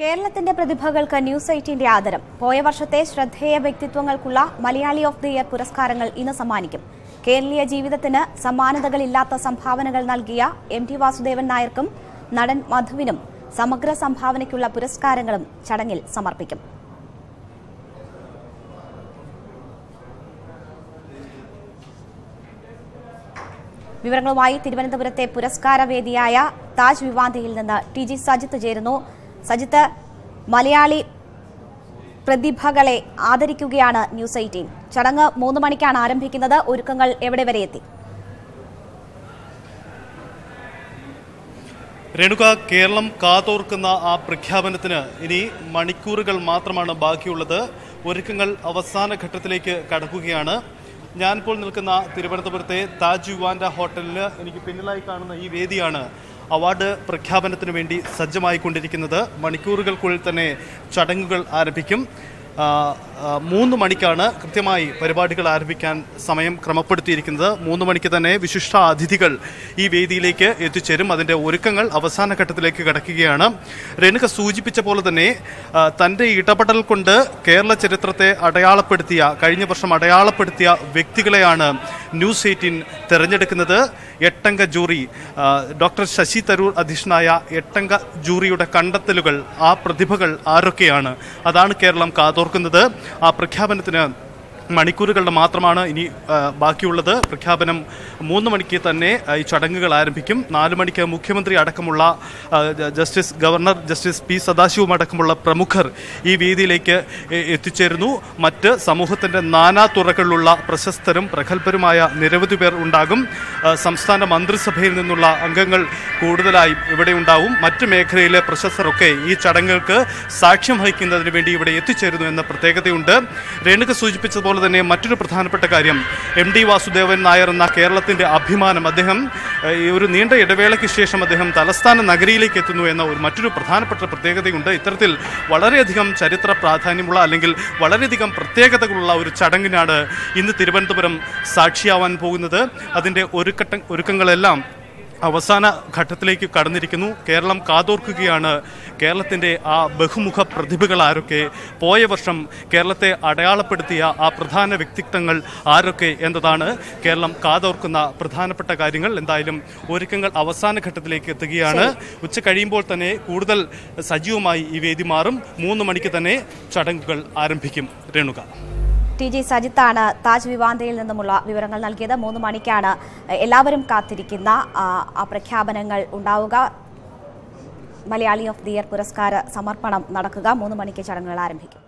കേരളത്തിന്റെ പ്രതിഭകൾക്ക് ന്യൂസ് എയ്റ്റീന്റെ ആദരം. പോയ വർഷത്തെ ശ്രദ്ധേയ വ്യക്തിത്വങ്ങൾക്കുള്ള മലയാളി ഓഫ് ദി ഇയർ പുരസ്കാരങ്ങൾ ഇന്ന് സമ്മാനിക്കും. കേരളീയ ജീവിതത്തിന് സമാനതകളില്ലാത്ത സംഭാവനകൾ നൽകിയ എം ടി വാസുദേവൻ നായർക്കും നടൻ മധുവിനും സമഗ്ര സംഭാവനയ്ക്കുള്ള പുരസ്കാരങ്ങളും ചടങ്ങിൽ സമർപ്പിക്കും. വിവരങ്ങളുമായി തിരുവനന്തപുരത്തെ പുരസ്കാരവേദിയായ താജ് വിവാന്തിയിൽ നിന്ന് ടി ജി സജിത്ത് ചേരുന്നു. സജിത്ത് മലയാളി പ്രതിഭകളെ ആദരിക്കുകയാണ് ന്യൂസ് എയ്റ്റീൻ. ചടങ്ങ് മൂന്ന് മണിക്കാണ് ആരംഭിക്കുന്നത്. ഒരുക്കങ്ങൾ എവിടെ വരെ എത്തി? രേണുക കേരളം കാതോർക്കുന്ന ആ പ്രഖ്യാപനത്തിന് ഇനി മണിക്കൂറുകൾ മാത്രമാണ് ബാക്കിയുള്ളത്. ഒരുക്കങ്ങൾ അവസാന ഘട്ടത്തിലേക്ക് കടക്കുകയാണ്. ഞാനിപ്പോൾ നിൽക്കുന്ന തിരുവനന്തപുരത്തെ താജ് യുവാൻഡ ഹോട്ടലിൽ എനിക്ക് പിന്നിലായി കാണുന്ന ഈ വേദിയാണ് അവാർഡ് പ്രഖ്യാപനത്തിന് വേണ്ടി സജ്ജമായിക്കൊണ്ടിരിക്കുന്നത് മണിക്കൂറുകൾക്കുള്ളിൽ തന്നെ ചടങ്ങുകൾ ആരംഭിക്കും. മൂന്ന് മണിക്കാണ് കൃത്യമായി പരിപാടികൾ ആരംഭിക്കാൻ സമയം ക്രമപ്പെടുത്തിയിരിക്കുന്നത്. മൂന്ന് മണിക്ക് തന്നെ വിശിഷ്ട അതിഥികൾ ഈ വേദിയിലേക്ക് എത്തിച്ചേരും. അതിന്റെ ഒരുക്കങ്ങൾ അവസാന ഘട്ടത്തിലേക്ക് കടക്കുകയാണ്. രേണുക സൂചിപ്പിച്ച പോലെ തന്നെ തന്റെ ഇടപെടൽ കൊണ്ട് കേരള ചരിത്രത്തെ അടയാളപ്പെടുത്തിയ കഴിഞ്ഞ വർഷം അടയാളപ്പെടുത്തിയ വ്യക്തികളെയാണ് ന്യൂസ് എയ്റ്റീൻ തിരഞ്ഞെടുക്കുന്നത്. എട്ടംഗ ജൂറി ഡോക്ടർ ശശി തരൂർ അധ്യക്ഷനായ എട്ടംഗ ജൂറിയുടെ കണ്ടെത്തലുകൾ ആ പ്രതിഭകൾ ആരൊക്കെയാണ്? അതാണ് കേരളം കാതോർക്കുന്നത്. ആ പ്രഖ്യാപനത്തിന് മണിക്കൂറുകളുടെ മാത്രമാണ് ഇനി ബാക്കിയുള്ളത്. പ്രഖ്യാപനം മൂന്ന് മണിക്ക് തന്നെ ഈ ചടങ്ങുകൾ ആരംഭിക്കും. നാല് മണിക്ക് മുഖ്യമന്ത്രി അടക്കമുള്ള justice governor justice P Sadasivam അടക്കമുള്ള പ്രമുഖർ ഈ വേദിയിലേക്ക് എത്തിച്ചേരുന്നു. മറ്റ് സമൂഹത്തിന്റെ നാനാ തുറകളിലുള്ള പ്രശസ്തരും പ്രഗത്ഭരുമായ നിരവധി പേർ ഉണ്ടാകും. സംസ്ഥാന മന്ത്രിസഭയിൽ നിന്നുള്ള അംഗങ്ങൾ കൂടുതലായി ഇവിടെ ഉണ്ടാവും. മറ്റ് മേഖലയിലെ പ്രശസ്തരൊക്കെ ഈ ചടങ്ങുകൾക്ക് സാക്ഷ്യം വഹിക്കുന്നതിന് വേണ്ടി ഇവിടെ എത്തിച്ചേരുന്നു എന്ന പ്രത്യേകതയുണ്ട്. രേണുക സൂചിപ്പിച്ചതുപോലെ തന്നെ മറ്റൊരു പ്രധാനപ്പെട്ട കാര്യം എം ഡി വാസുദേവൻ നായർ എന്ന കേരളത്തിന്റെ അഭിമാനം. അദ്ദേഹം ഒരു നീണ്ട ഇടവേളയ്ക്ക് ശേഷം അദ്ദേഹം തലസ്ഥാന നഗരിയിലേക്ക് എത്തുന്നു എന്ന ഒരു മറ്റൊരു പ്രധാനപ്പെട്ട പ്രത്യേകതയുണ്ട്. ഇത്തരത്തിൽ വളരെയധികം ചരിത്ര പ്രാധാന്യമുള്ള അല്ലെങ്കിൽ വളരെയധികം പ്രത്യേകതകളുള്ള ഒരു ചടങ്ങിനാണ് ഇന്ന് തിരുവനന്തപുരം സാക്ഷിയാവാൻ പോകുന്നത്. അതിന്റെ ഒരുക്കട്ട ഒരുക്കങ്ങളെല്ലാം അവസാന ഘട്ടത്തിലേക്ക് കടന്നിരിക്കുന്നു. കേരളം കാതോർക്കുകയാണ്. കേരളത്തിന്റെ ആ ബഹുമുഖ പ്രതിഭകൾ ആരൊക്കെ പോയ വർഷം കേരളത്തെ അടയാളപ്പെടുത്തിയ ആ പ്രധാന വ്യക്തിത്വങ്ങൾ ആരൊക്കെ എന്നതാണ് കേരളം കാതോർക്കുന്ന പ്രധാനപ്പെട്ട കാര്യങ്ങൾ. എന്തായാലും ഒരുക്കങ്ങൾ അവസാന ഘട്ടത്തിലേക്ക് എത്തുകയാണ്. ഉച്ച കഴിയുമ്പോൾ തന്നെ കൂടുതൽ സജീവമായി ഈ വേദി മാറും. മൂന്ന് മണിക്ക് തന്നെ ചടങ്ങുകൾ ആരംഭിക്കും. രേണുക. ടി ജി സജിത്താണ് താജ് വിവാന്തയിൽ നിന്നുമുള്ള വിവരങ്ങൾ നൽകിയത്. മൂന്ന് മണിക്കാണ് എല്ലാവരും കാത്തിരിക്കുന്ന ആ, പ്രഖ്യാപനങ്ങൾ ഉണ്ടാവുക. മലയാളി ഓഫ് ദി ഇയർ പുരസ്കാര സമർപ്പണം നടക്കുക. മൂന്ന് മണിക്ക് ചടങ്ങുകൾ ആരംഭിക്കും.